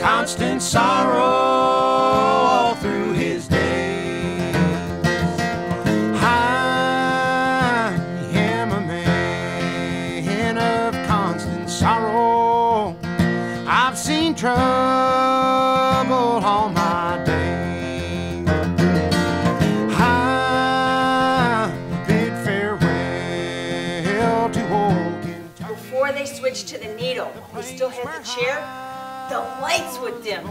constant sorrow all through his days. I am a man of constant sorrow. I've seen trouble all my days. I bid farewell to old Kentucky. Before they switched to the needle, they still had the chair, the lights would dim.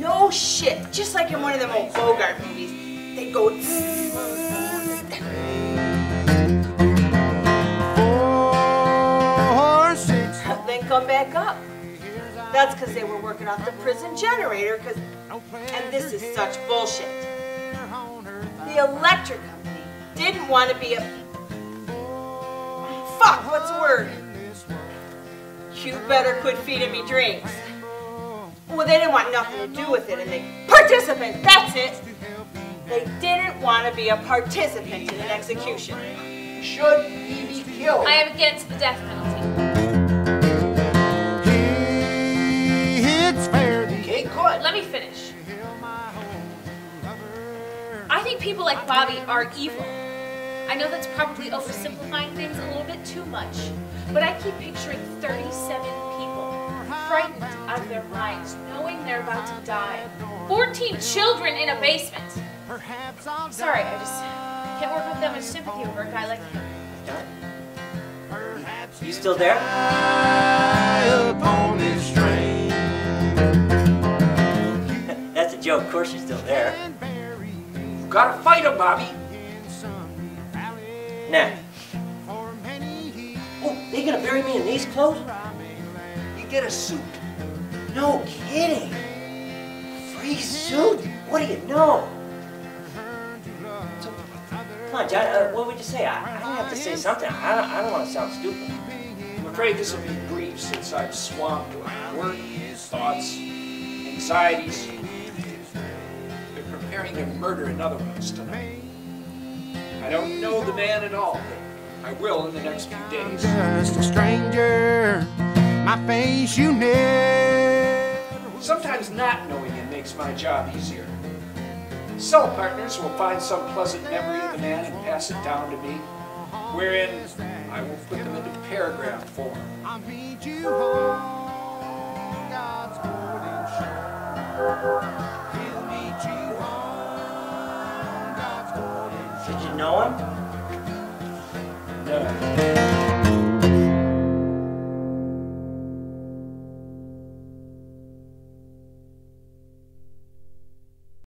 No shit, just like in one of them old Bogart movies. They'd go then come back up. That's because they were working off the prison generator, because, and this is such bullshit. The electric company didn't want to be a, fuck, what's the word? You better quit feeding me drinks. Well, they didn't want nothing to do with it, and they, participant, that's it. They didn't want to be a participant in an execution. Should he be killed? I am against the death penalty. it's fair Okay, good. Let me finish. I think people like Bobby are evil. I know that's probably oversimplifying things a little bit too much, but I keep picturing 37 people frightened out of their minds, knowing they're about to die. 14 children in a basement. Sorry, I just can't work with that much sympathy over a guy like him. You still there? upon this train. That's a joke. Of course you're still there. You gotta fight him, Bobby. Nah. Oh, they gonna bury me in these clothes? You get a suit. No kidding. Free suit? What do you know? So, come on, John. Uh, what would you say? I, I have to say something. I don't, I don't want to sound stupid. I'm afraid this will be brief since I'm swamped with work, thoughts, anxieties. They're preparing to murder another one tonight. I don't know the man at all, but I will in the next few days. Just a stranger, my face you never. Sometimes not knowing him makes my job easier. Cell partners will find some pleasant memory of the man and pass it down to me, wherein I will put them into paragraph form. I meet you home, God's golden shore. He'll Yeah.